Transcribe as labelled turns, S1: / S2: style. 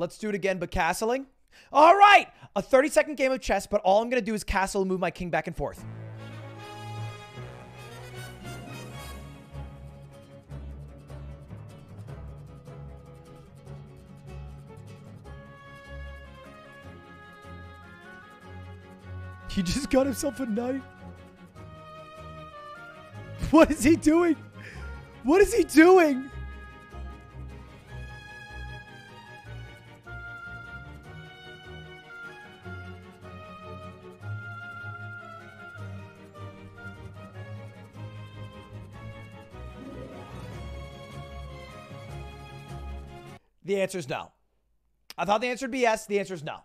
S1: Let's do it again, but castling. All right, a 30 second game of chess, but all I'm to do is castle and move my king back and forth. He just got himself a knight. What is he doing? What is he doing? The answer is no. I thought the answer would be yes. The answer is no.